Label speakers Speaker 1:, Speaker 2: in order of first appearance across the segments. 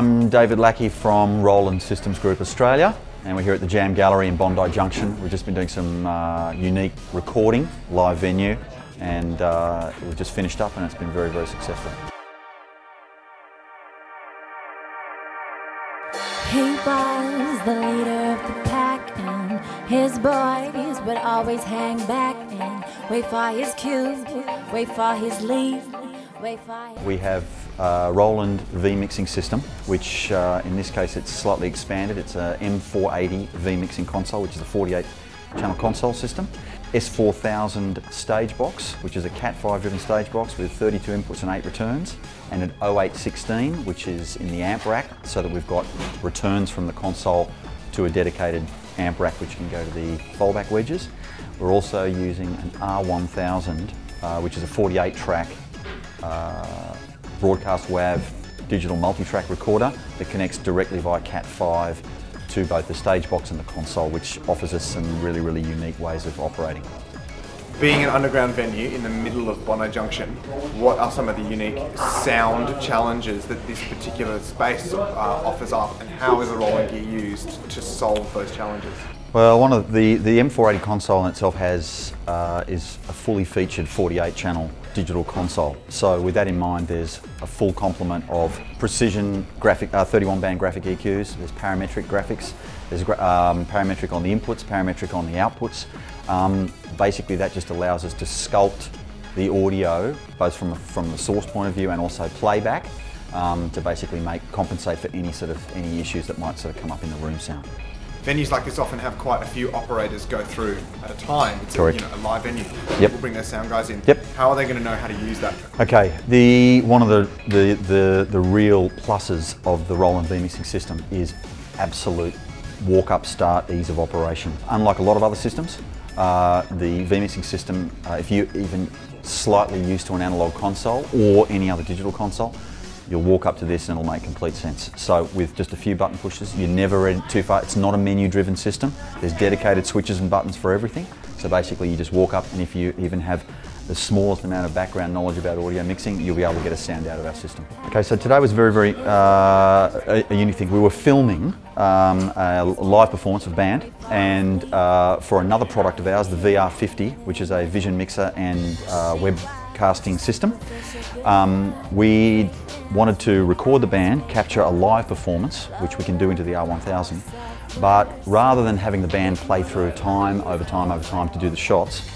Speaker 1: I'm David Lackey from Roland Systems Group Australia and we're here at the Jam Gallery in Bondi Junction. We've just been doing some uh, unique recording, live venue, and uh, we've just finished up and it's been very, very successful.
Speaker 2: He was the leader of the pack and his boys would always hang back and wait for his cue, wait for his lead.
Speaker 1: We have uh, Roland V-mixing system, which uh, in this case it's slightly expanded. It's a M480 V-mixing console, which is a 48 channel console system. S4000 stage box, which is a Cat5 driven stage box with 32 inputs and 8 returns, and an 0816, which is in the amp rack, so that we've got returns from the console to a dedicated amp rack which can go to the foldback wedges. We're also using an R1000, uh, which is a 48 track uh, broadcast WAV digital multi-track recorder that connects directly via Cat5 to both the stage box and the console, which offers us some really, really unique ways of operating.
Speaker 3: Being an underground venue in the middle of Bondi Junction, what are some of the unique sound challenges that this particular space uh, offers up and how is the Roland gear used to solve those challenges?
Speaker 1: Well, one of the, the M480 console in itself has uh, is a fully featured 48 channel digital console. So with that in mind, there's a full complement of precision graphic, uh, 31 band graphic EQs, there's parametric graphics, there's um, parametric on the inputs, parametric on the outputs. Um, basically that just allows us to sculpt the audio, both from, from the source point of view and also playback, um, to basically make compensate for any sort of any issues that might sort of come up in the room sound.
Speaker 3: Venues like this often have quite a few operators go through at a time. It's
Speaker 1: Correct.
Speaker 3: A, you know, a live venue.
Speaker 1: Yep.
Speaker 3: People bring their sound guys in.
Speaker 1: Yep.
Speaker 3: How are they going to know how to use that?
Speaker 1: Okay, the one of the, the, the, the real pluses of the Roland V-mixing system is absolute walk-up start ease of operation. Unlike a lot of other systems, uh, the V-mixing system, uh, if you're even slightly used to an analog console or any other digital console, You'll walk up to this and it'll make complete sense. So with just a few button pushes, you're never too far. It's not a menu driven system. There's dedicated switches and buttons for everything. So basically you just walk up and if you even have the smallest amount of background knowledge about audio mixing, you'll be able to get a sound out of our system. Okay, so today was very, very uh, a, a, unique thing. We were filming um, a live performance of band and uh, for another product of ours, the VR50, which is a vision mixer and uh, webcasting system. Um, we wanted to record the band, capture a live performance, which we can do into the R1000, but rather than having the band play through time over time over time to do the shots,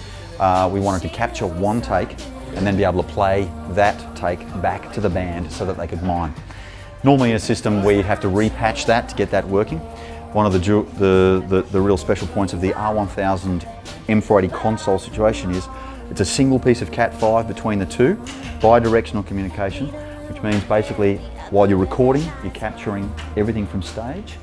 Speaker 1: uh, we wanted to capture one take and then be able to play that take back to the band so that they could mine. Normally in a system where you'd have to repatch that to get that working. One of the, the, the, the real special points of the R1000 M480 console situation is it's a single piece of Cat5 between the two, bi-directional communication, which means basically while you're recording, you're capturing everything from stage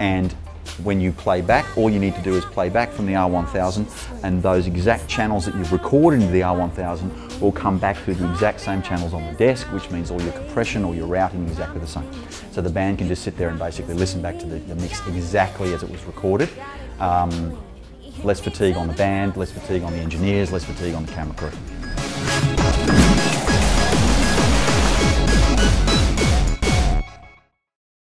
Speaker 1: and when you play back, all you need to do is play back from the R1000 and those exact channels that you've recorded into the R1000 will come back through the exact same channels on the desk, which means all your compression or your routing is exactly the same. So the band can just sit there and basically listen back to the, the mix exactly as it was recorded. Um, less fatigue on the band, less fatigue on the engineers, less fatigue on the camera crew.